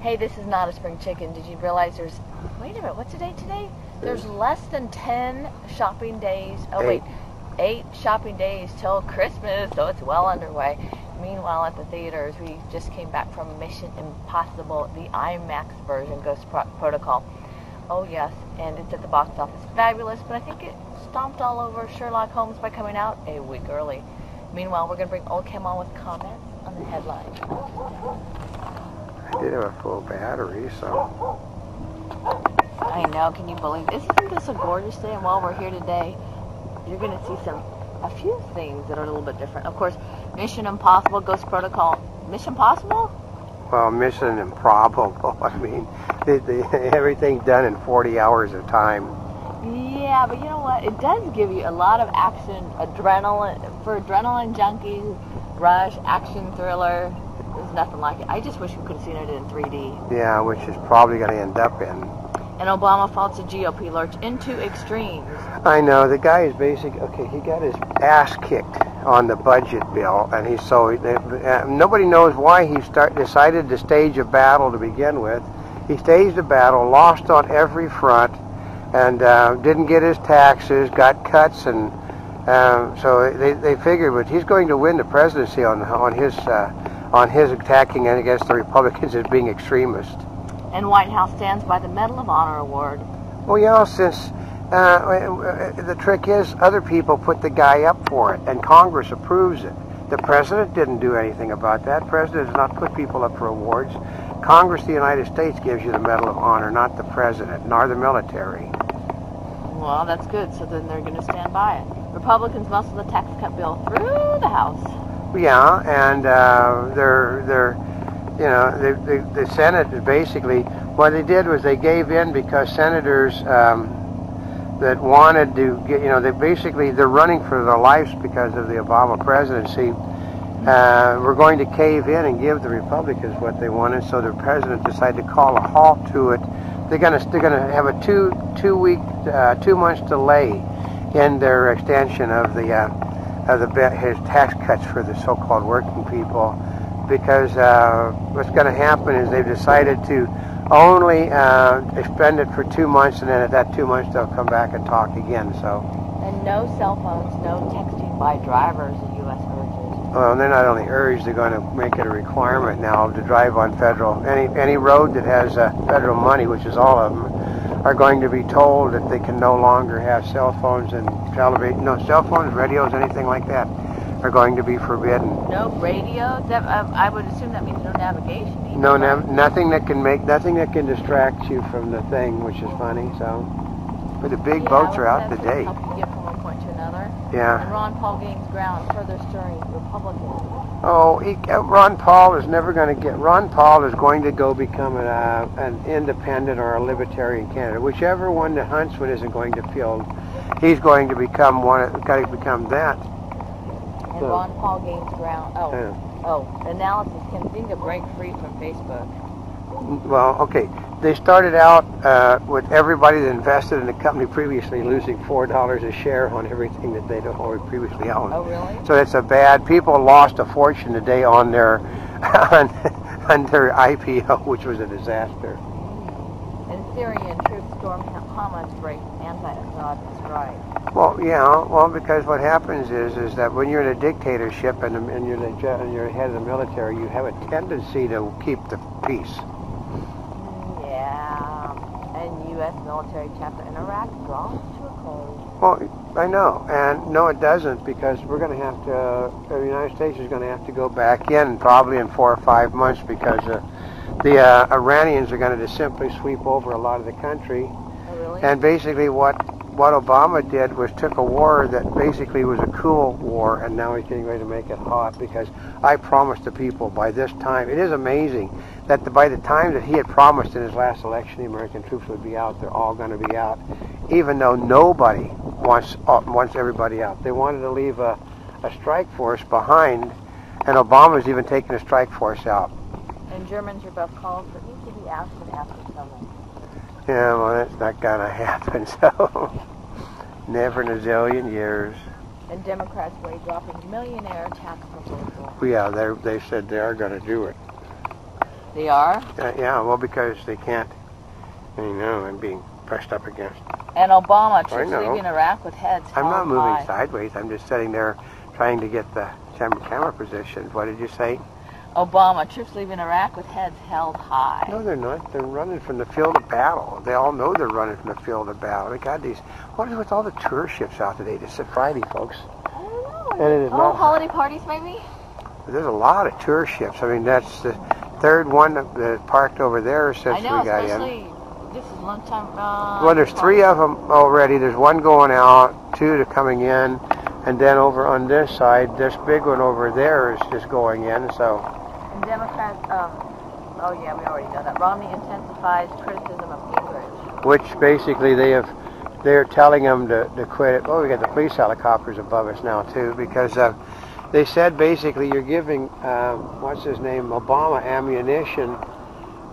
hey, this is not a spring chicken. Did you realize there's, wait a minute, what's the date today? There's less than 10 shopping days. Oh, wait, eight shopping days till Christmas, so it's well underway. Meanwhile, at the theaters, we just came back from Mission Impossible, the IMAX version, Ghost Pro- Protocol. Oh, yes, and it's at the box office. Fabulous, but I think it stomped all over Sherlock Holmes by coming out a week early. Meanwhile, we're going to bring Oldecam on with comments on the headline. Did have a full battery, so. I know, can you believe this? Isn't this a gorgeous day? And while we're here today, you're going to see some, a few things that are a little bit different. Of course, Mission Impossible, Ghost Protocol. Mission Possible? Well, mission improbable. I mean, the, the, everything's done in 40 hours of time. Yeah, but you know what? It does give you a lot of action, adrenaline, for adrenaline junkies, rush, action thriller. There's nothing like it. I just wish we could have seen it in 3D. Yeah, which is probably going to end up in. And Obama faults the GOP lurch into extremes. I know the guy is basic. Okay, he got his ass kicked on the budget bill, and he's so uh, nobody knows why he start decided to stage a battle to begin with. He staged a battle, lost on every front, and uh, didn't get his taxes, got cuts, and um, so they, they figured, but he's going to win the presidency on on his uh, on his attacking and against the Republicans as being extremist. And White House stands by the Medal of Honor award. Well, yeah, since uh, the trick is other people put the guy up for it, and Congress approves it. The president didn't do anything about that. President does not put people up for awards. Congress of the United States gives you the Medal of Honor, not the president, nor the military. Well, that's good. So then they're going to stand by it. Republicans muscle the tax cut bill through the House. Yeah, and uh, they're they're you know the, the the Senate basically what they did was they gave in because senators. Um, that wanted to get, you know, they basically they're running for their lives because of the Obama presidency. Uh, we're going to cave in and give the Republicans what they wanted, so the president decided to call a halt to it. They're going to they're going to have a two two week uh, two months delay in their extension of the uh, of the his tax cuts for the so-called working people, because uh, what's going to happen is they've decided to only uh, expend it for two months, and then at that two months they'll come back and talk again. So. And no cell phones, no texting by drivers. The U.S. urges. Well, they're not only urged; they're going to make it a requirement now to drive on federal any any road that has uh, federal money, which is all of them, are going to be told that they can no longer have cell phones and television, no cell phones, radios, anything like that are going to be forbidden. No radio? That, I would assume that means no navigation. Either, no, right? nothing that can make, nothing that can distract you from the thing, which is funny. So, but the big yeah, boats are out today. Help you get from one point to another. Yeah. And Ron Paul gains ground, further stirring Republicans. Oh, he, uh, Ron Paul is never going to get. Ron Paul is going to go become an, uh, an independent or a libertarian candidate, whichever one that Huntsman isn't going to field. He's going to become one. Got to become that. And so, Ron Paul gains ground. Oh, yeah. oh, analysis can seem to break free from Facebook. Well, okay. They started out uh, with everybody that invested in the company previously losing four dollars a share on everything that they'd already previously owned. Oh, really? So it's a bad. People lost a fortune today on their on, on their IPO, which was a disaster. And Syrian troops storm Hamas break anti-Assad strike. Well, yeah, well, because what happens is is that when you're in a dictatorship and, and you're the and you're head of the military, you have a tendency to keep the peace. Yeah, and U.S. military chapter in Iraq draws to a close. Well, I know, and no, it doesn't, because we're going to have to. Uh, the United States is going to have to go back in probably in four or five months because uh, the uh, Iranians are going to just simply sweep over a lot of the country. Oh, really? And basically, what what Obama did was took a war that basically was a cool war, and now he's getting ready to make it hot because I promised the people by this time. It is amazing that the, by the time that he had promised in his last election the American troops would be out, they're all going to be out, even though nobody wants uh, wants everybody out. They wanted to leave a, a strike force behind, and Obama's even taking a strike force out. And Germans are both called for each of the Aspen after summer. Yeah, well, that's not going to happen, so never in a zillion years. And Democrats weigh dropping millionaire tax proposal. Yeah, they they said they are going to do it. They are. Uh, yeah, well, because they can't, you know, I'm being pressed up against. And Obama, know. leaving Iraq with heads I'm not moving high. sideways. I'm just sitting there trying to get the camera, camera position. What did you say? Obama, troops leaving Iraq with heads held high. No, they're not. They're running from the field of battle. They all know they're running from the field of battle. They got these. What is with all the tour ships out today? This is Friday, folks. I don't know. And it is oh, not- holiday parties maybe? There's a lot of tour ships. I mean, that's the third one that that parked over there since know, we got in. this is lunchtime. Uh, Well, there's three of them already. There's one going out, two that are coming in, and then over on this side, this big one over there is just going in. So, Democrats, um, oh yeah, we already know that. Romney intensifies criticism of Gingrich. which basically they have, they're telling them to, to quit it. Oh, we got the police helicopters above us now too, because uh, they said basically you're giving, um, what's his name, Obama ammunition.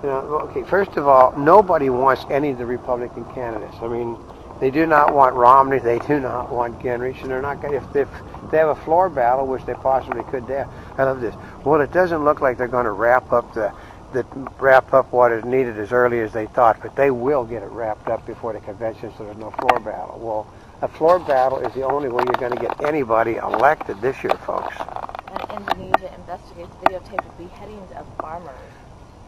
You know, okay, first of all, nobody wants any of the Republican candidates. I mean, they do not want Romney, they do not want Gingrich, and they're not going. If, if they have a floor battle, which they possibly could, there. I love this. Well, it doesn't look like they're going to wrap up the that wrap up what is needed as early as they thought, but they will get it wrapped up before the convention, so there's no floor battle. Well, a floor battle is the only way you're going to get anybody elected this year, folks. And Indonesia investigates videotape of beheadings of farmers.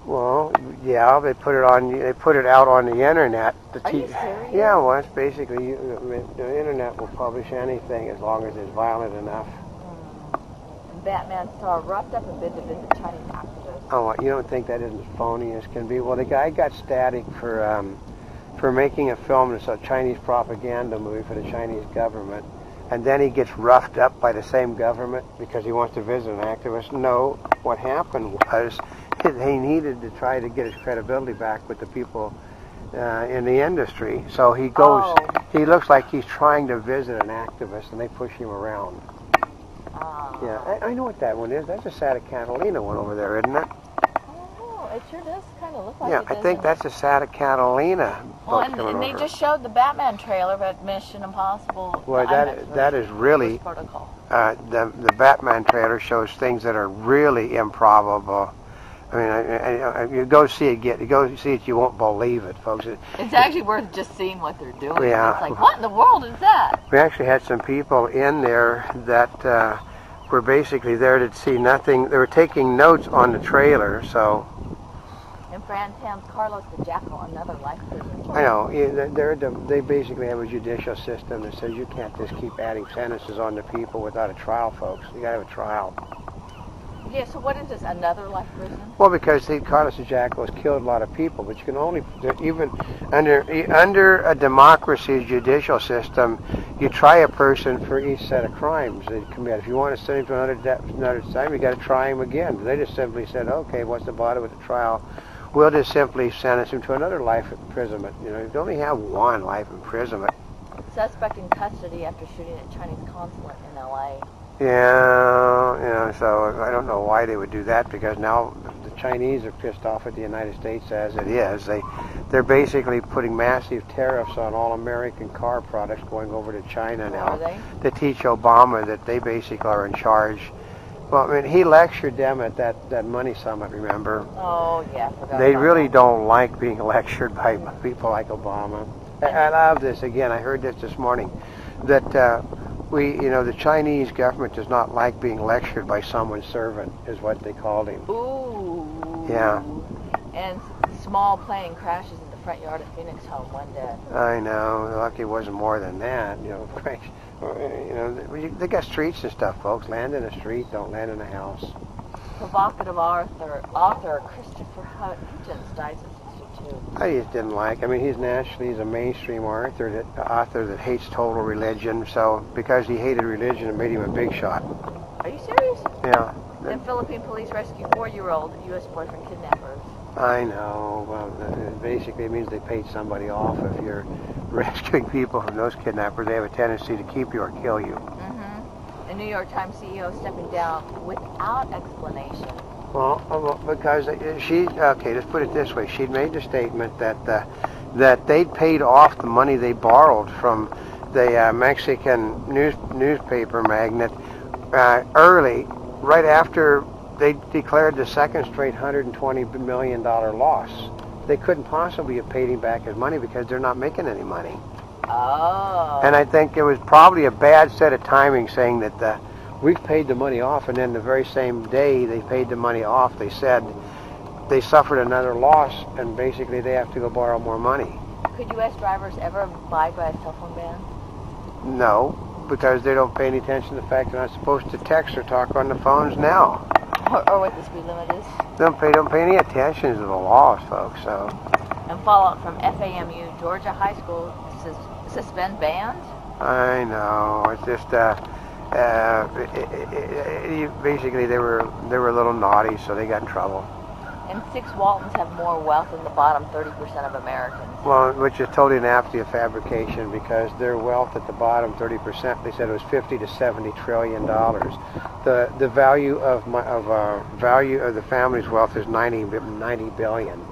Well, yeah, they put it on. They put it out on the internet. The Are you T- serious? Yeah, well, it's basically you, the internet will publish anything as long as it's violent enough. And Batman star roughed up a bid to visit Chinese activists. Oh, you don't think that isn't as phony as can be? Well, the guy got static for um, for making a film that's a Chinese propaganda movie for the Chinese government, and then he gets roughed up by the same government because he wants to visit an activist. No, what happened was he needed to try to get his credibility back with the people uh, in the industry. So he goes. Oh. He looks like he's trying to visit an activist, and they push him around. Uh, Yeah, I, I know what that one is. That's a Santa Catalina one over there, isn't it? It sure does kind of look like Yeah, it. I think it? that's a Santa Catalina. Well, and, and they just showed the Batman trailer, but Mission Impossible. Well, that that really uh, the the Batman trailer shows things that are really improbable. I mean, I, I, you go see it, get you go see it, you won't believe it, folks. It, It's actually worth just seeing what they're doing. Yeah. It's like, what in the world is that? we actually had some people in there that uh, were basically there to see nothing. They were taking notes on the trailer, so France, Carlos the Jackal, another life prison. I know they're, they basically have a judicial system that says you can't just keep adding sentences on the people without a trial, folks. You got to have a trial. Yeah, so what is this? Another life prison? Well, because the Carlos the Jackal has killed a lot of people, but you can only even under under a democracy judicial system, you try a person for each set of crimes they commit. If you want to send him to another another time, you got to try him again. They just simply said, okay, what's the bother with the trial? We'll just simply sentence him to another life imprisonment. You know, you only have one life imprisonment. Suspect in custody after shooting at Chinese consulate in L.A. Yeah, you know, so I don't know why they would do that because now the Chinese are pissed off at the United States as it is. They, they're basically putting massive tariffs on all American car products going over to China oh, now Are they? to teach Obama that they basically are in charge. Well, I mean, he lectured them at that, that money summit, remember? Oh, yeah. They really that. don't like being lectured by people like Obama. I, I love this again. I heard this this morning that uh, we, you know, the Chinese government does not like being lectured by someone's servant, is what they called him. Ooh. Yeah. And small plane crashes in the front yard of Phoenix home one day. I know. Lucky it wasn't more than that. You know, Christ. You know, they- they got streets and stuff, folks. Land in a street, don't land in a house. Provocative author, author Christopher Hitchens dies at 62. I just didn't like. I mean, he's naturally he's a mainstream author that author that hates total religion. So because he hated religion, it made him a big shot. Are you serious? Yeah. Then Philippine police rescue four-year-old U.S. boyfriend kidnappers. I know. Well, uh, basically, it means they paid somebody off. If you're rescuing people from those kidnappers, they have a tendency to keep you or kill you. Mm-hmm. The New York Times CEO stepping down without explanation. Well, uh, because uh, she, okay, let's put it this way. She'd made the statement that uh, that they'd paid off the money they borrowed from the uh, Mexican news newspaper magnate uh, early, right after they declared the second straight 120 million dollar loss. They couldn't possibly have paid him back his money because they're not making any money. Oh. And I think it was probably a bad set of timing saying that the, we've paid the money off, and then the very same day they paid the money off, they said they suffered another loss, and basically they have to go borrow more money. Could U.S. drivers ever abide by a cell phone ban? No, because they don't pay any attention to the fact they're not supposed to text or talk on the phones now. Or, or what the speed limit is? Don't pay, don't pay any attention to the laws, folks. So And fallout from FAMU, Georgia High School, sus- suspend bans? I know it's just uh, uh, it, it, it- basically they were they were a little naughty, so they got in trouble. And six Waltons have more wealth than the bottom 30% of Americans. Well, which is totally an aptly a fabrication because their wealth at the bottom, 30%, they said it was 50 to 70 trillion dollars. The the value of my of uh, value of the family's wealth is 90 bi- 90 billion.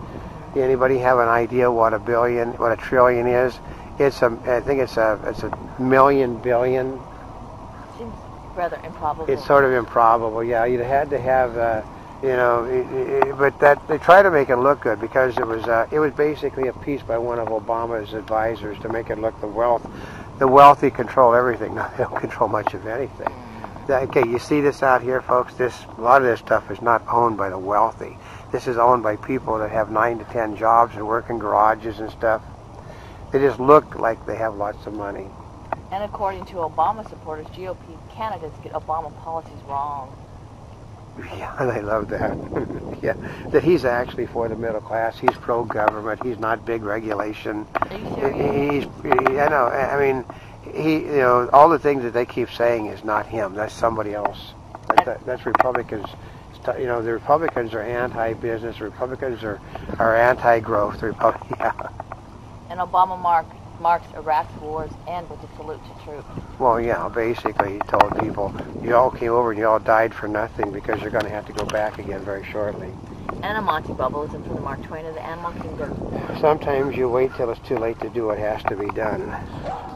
Anybody have an idea what a billion, what a trillion is? It's a, I think it's a, it's a million billion. Seems rather improbable. It's sort of improbable. Yeah, you'd had to have, uh, you know, but that they try to make it look good because it was, uh, it was basically a piece by one of Obama's advisors to make it look the wealth, the wealthy control everything. No, they don't control much of anything. Okay, you see this out here, folks. This a lot of this stuff is not owned by the wealthy. This is owned by people that have nine to ten jobs and work in garages and stuff. They just look like they have lots of money. And according to Obama supporters, GOP candidates get Obama policies wrong. Yeah, I love that. yeah, that he's actually for the middle class. He's pro-government. He's not big regulation. Are you serious? He's, he, I know. I mean, he, you know, all the things that they keep saying is not him. That's somebody else. That, that, that's Republicans. You know, the Republicans are anti-business. Republicans are are anti-growth. The Repub- yeah. And Obama mark, marks Iraq's wars and with a salute to troops. Well, yeah. Basically, he told people, you all came over and you all died for nothing because you're going to have to go back again very shortly. And a Montebubbleism from the Mark Twain of the Animal Kingdom. Sometimes you wait till it's too late to do what has to be done.